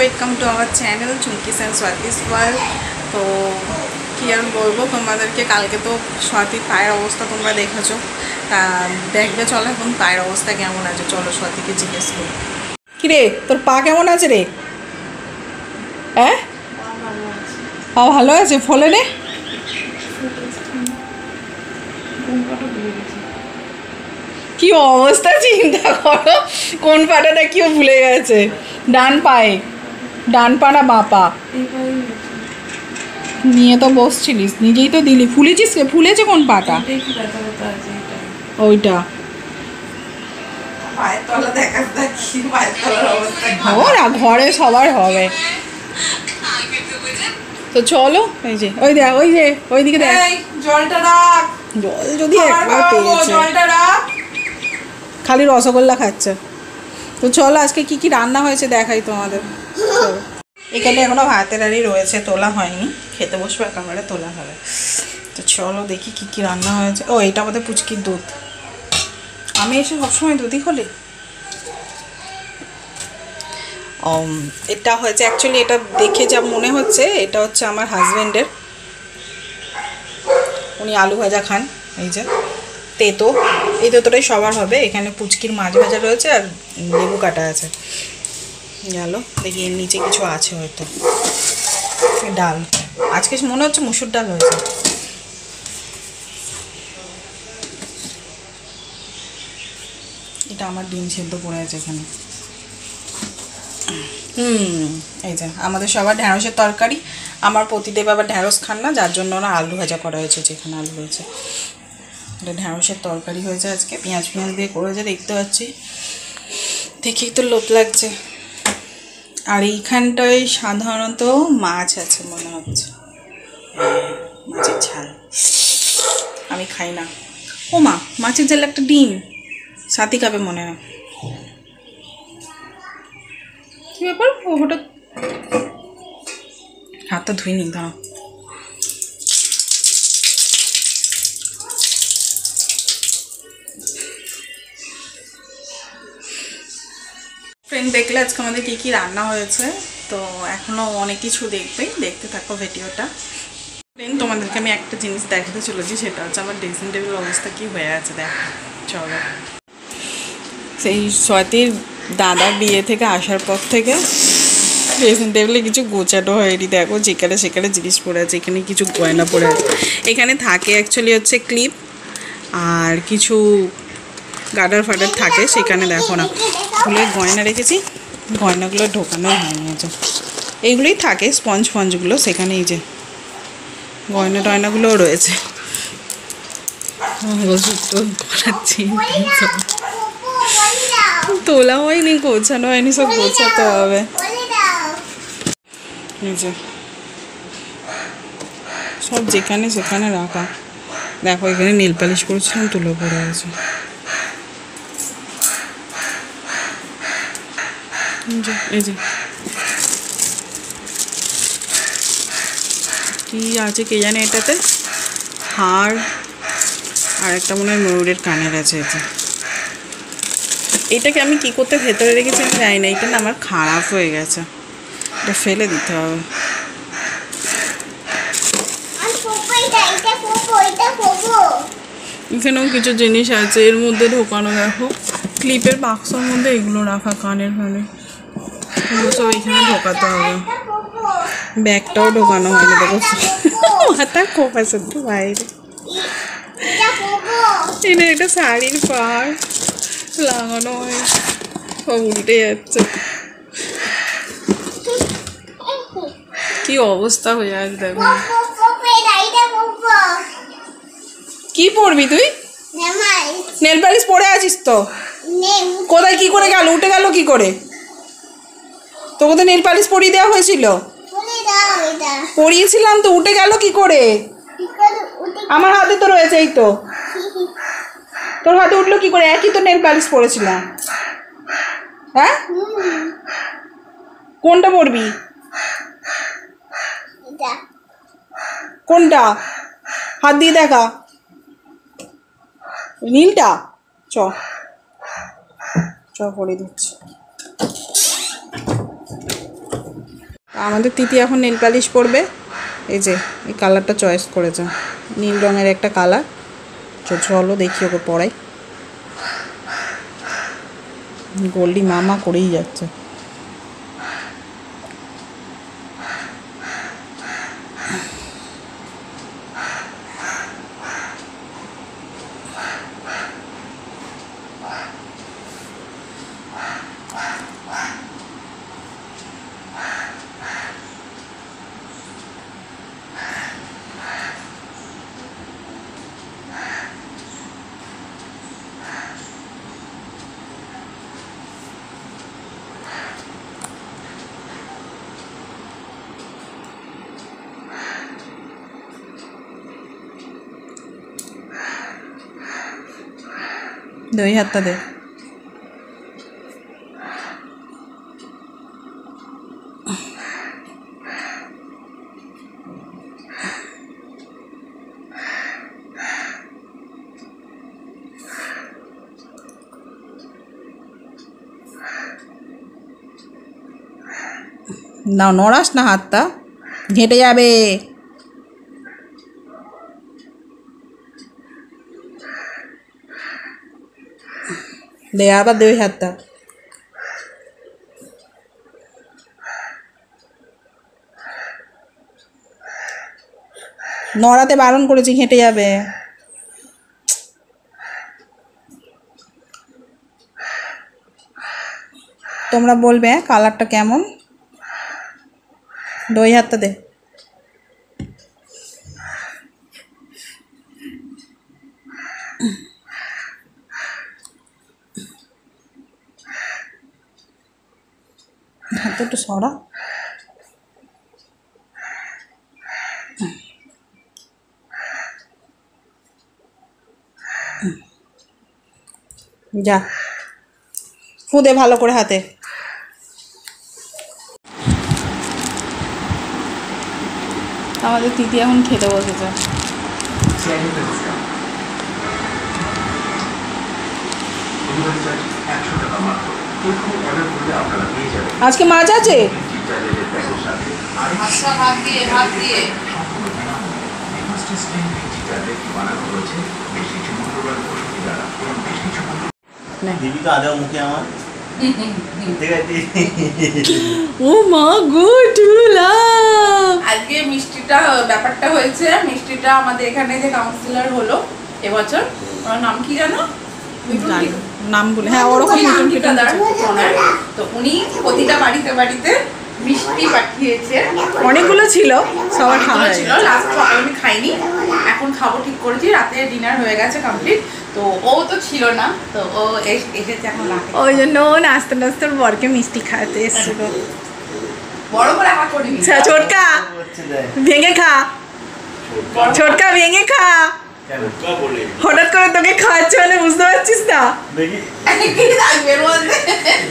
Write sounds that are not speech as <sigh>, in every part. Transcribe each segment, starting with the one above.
Welcome to our channel Chumki's and Swati's world তো কী আর বলব, তোমাদেরকে কালকে তো স্বাতির পায়ের অবস্থা তোমরা দেখেছ। তা দেখবে চলো এখন পায়ের অবস্থা কেমন আছে, চলো স্বাতিকে জিজ্ঞেস করি। কি রে তোর পা কেমন আছে রে? হ্যাঁ? পা ভালো আছে? ফলে রে কি অবস্থা চিন্তা করো? কোন পাটাটা কেউ ভুলে গেছে। ডান পায়ে। ডান পা না বাঁ পা নিয়ে তো বসছিলিস নিজেই তো দিলি। ফুলেছিস ফুলেছে কোন পাটা? ওইটা। ওরা ঘরে সবার হবে। তো চলো এই যে ওই দেখ ওই যে ওইদিকে দেখ। জলটা রাখ। জল যদি একবার পেয়েছে। খালি রসগোল্লা খাচ্ছে। তো চলো আজকে কি কি রান্না হয়েছে দেখাই তোমাদের। এখানে এখনও ভাতের আড়ি রয়েছে, তোলা হয়নি। খেতে বসবো একেবারে তোলা হবে। তো চলো দেখি কি কি রান্না হয়েছে। ও, এটা আমাদের পুচকির দুধ। আমি এসে সবসময় দুধই খোলি? এটা হয়েছে অ্যাকচুয়ালি এটা দেখে যা মনে হচ্ছে, এটা হচ্ছে আমার হাজব্যান্ডের উনি আলু ভাজা খান, এই যে তেতো। এই তেতোটাই সবার হবে। এখানে পুচকির মাছ ভাজা রয়েছে আর লেবু কাটা আছে। গেল, দেখি এর নিচে কিছু আছে হয়তো। ডাল। আজকে মনে হচ্ছে মুসুর ডাল হয়েছে। এটা আমার ডিম সেদ্ধ পড়ে আছে এখানে। হুম, এই যে, আমাদের সবার ঢ্যাঁড়সের তরকারি। আমার পতিদেব আবার ঢ্যাঁড়স খান না, যার জন্য ওরা আলু ভাজা করা হয়েছে, যেখানে আলু রয়েছে। এটা ঢ্যাঁড়সের তরকারি হয়েছে আজকে। পেঁয়াজ পেঁয়াজ দিয়ে করেছে, দেখতে পাচ্ছি। দেখেই তো লোভ লাগছে। আর এইখানটায় সাধারণত মাছ আছে মনে হচ্ছে। মাছের ঝাল। আমি খাই না। ও মা, মাছের ঝাল একটা ডিম। সাথী খাবে মনে হয়। কি ব্যাপার? ও হঠাৎ হাতটা ধুই নি দাঁড়াও। ফ্রেন্ড দেখলে আজকে আমাদের কী কী রান্না হয়েছে? তো এখনও অনেক কিছু দেখবে। দেখতে থাকো ভিডিওটা। ফ্রেন্ড তোমাদেরকে আমি একটা জিনিস দেখাতে চলেছি, সেটা হচ্ছে আমার ড্রেসিং টেবিল অবস্থা কী হয়ে আছে, দেখ। চলো। সেই সতীর দাদার বিয়ে থেকে আসার পর থেকে ড্রেসিং টেবিলে কিছু গোছানো হয়নি, দেখো। যেখানে সেখানে জিনিস পড়ে আছে, এখানে কিছু গয়না পড়ে আছে। এখানে থাকে অ্যাকচুয়ালি হচ্ছে ক্লিপ আর কিছু গাডার ফাডার থাকে, সেখানে দেখো না। ফুলের গয়না রেখেছি, গয়নাগুলো ঢোকানো হয়নি আছে এইগুলোই থাকে, স্পঞ্জ ফঞ্জগুলো সেখানে এই যে গয়না টয়নাগুলোও রয়েছে। তোলা হয়নি, গোছানো হয়নি, সব গোছাতে হবে। যে। সব যেখানে সেখানে রাখা। দেখো, এখানে নীল পালিশ করেছিলাম, তুলো পড়ে আছে। এই যে, কি আছে কে জানে এটাতে? হার আর একটা মনে হয় ময়ূরের কানের আছে এতে। এটাকে আমি কি করতে ভেতরে রেখেছি আমি জানি না এটা না আমার খারাপ হয়ে গেছে। এটা ফেলে দিতে হবে। এখানেও কিছু জিনিস আছে এর মধ্যে ঢোকানো দেখো। ক্লিপের বাক্সর মধ্যে এগুলো রাখা কানের ফানে এগুলো সব এখানে ঢোকাতে হবে ব্যাগটাও ঢোকানো হয়নি দেখো। মাথা কোপা শুধু বাইরে। এটা একটা শাড়ির পার লাগানো হয় উল্টে যাচ্ছে। কি অবস্থা হয়ে আছে দেখো। কি পরবি তুই? নেল পালিশ পরে আছিস তো? কোথায় কি করে গেল? উঠে গেল কি করে? তোকে তো নেল পালিশ পরিয়ে দেওয়া হয়েছিল। পরিয়েছিলাম তো উঠে গেল কি করে? আমার হাতে তো রয়েছে এই তো। তোর হাতে উঠল কি করে? একই তো নেল পালিশ পরেছিলাম। হ্যাঁ? কোনটা পরবি? কোনটা? হাত দিয়ে দেখা। নীলটা? চ। চ পরে দিচ্ছি। আমাদের তিতি এখন নীল পালিশ পরবে। এই যে, এই কালারটা চয়েস করেছে। নীল রঙের একটা কালার চলো দেখি ওকে পড়াই গোল্ডি মামা করেই যাচ্ছে। দুই হাতটা দে না নড়াস না হাতটা ঘেঁটে যাবে দে আবার দে ওই হাতটা। নড়াতে বারণ করেছি, হেঁটে যাবে। তোমরা বলবে, কালারটা কেমন? দই হাতটা দে হাতটা একটু সরা যা। ফুদে ভালো করে হাতে। আমাদের তিতি এখন খেতে বসেছে। আজকে মাছ আছে? দিবি তো আদা মুখে আমার ও মা গো টুরুলা আজকে মিষ্টিটা ব্যাপারটা হয়েছে মিষ্টিটা আমাদের এখানে যে কাউন্সিলর হলো এবছর ওর নাম কি জানো? নাম বলে হ্যাঁ ওরকম। তো উনি প্রতিটা বাড়িতে বাড়িতে মিষ্টি পাঠিয়েছে। অনেকগুলো ছিল সবার খাওয়া ছিল লাস্ট আমি খাইনি। এখন খাব ঠিক করেছি রাতে ডিনার হয়ে গেছে কমপ্লিট তো ও তো ছিল না তো ও এস- এসেছে এখন রাতে। ওই জন্য ও নাচতে নাচতে বরকে মিষ্টি খাওয়াতে এসেছিল। বড় করে হাত করিনি। আচ্ছা, ছোটকা ভেঙে খা। ছোটকা ভেঙে খা। হঠাৎ করে তোকে খাওয়াচ্ছে মানে বুঝতে পারছিস না? <laughs>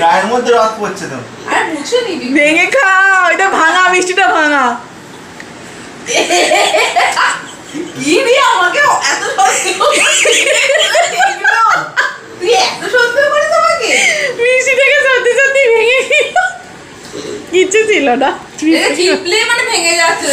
গায়ের মধ্যে রথ পড়ছে তো। ভেঙে খা ওইটা ভাঙা মিষ্টিটা ভাঙা। কি রে আমাকে এত তুই এত সন্দেহ করিস আমাকে? মিষ্টিটাকে সত্যি সত্যি ভেঙে। কিচ্ছু ছিল না। মানে ভেঙে যাচ্ছে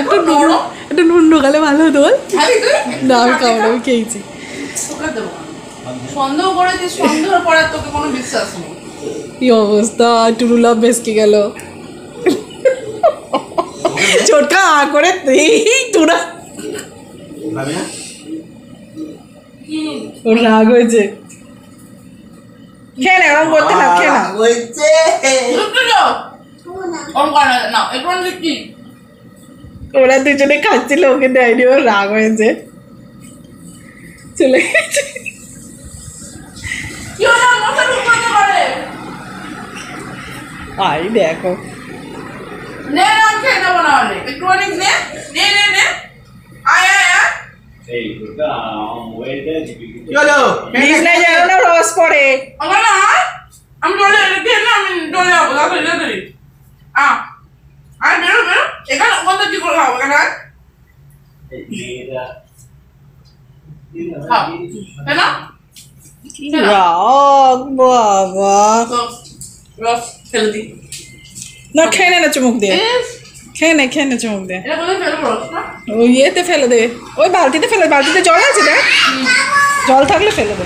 একটু নরম। একটু নুন ঢোকালে ভালো হতো না আমি খাব না, আমি খেয়েছি। তোকে সন্দেহ করেছিস সন্দেহ করার তোকে কোনো বিশ্বাস নেই। কি অবস্থা? টুরুলা বেসকে গেল। ছোটকা আ করে এই টুরা ওর রাগ হয়েছে। খেয়ে না করতে না খেয়ে না। হয়েছে। না। একটু লিখছি ওরা দুজনে খাচ্ছিল ওকে দেয়নি ওর রাগ হয়েছে চলে গেছে আই দেখো নে না আমি খেয়ে নেব না হলে একটু অনেক নে নে নে নে আয় আয় রস পড়ে আমি চলে আমি চলে যাব তাড়াতাড়ি তাড়াতাড়ি আ আর বেরো বেরো এখানে ওখান থেকে করে খাব? এখানে তাই না? খেয়ে নে না চুমুক দিয়ে খেয়ে নে খেয়ে নে চুমুক দিয়ে না ওই ইয়েতে ফেলে দে। ওই বালতিতে ফেলে বালতিতে জল আছে দেখ। জল থাকলে ফেলে দে।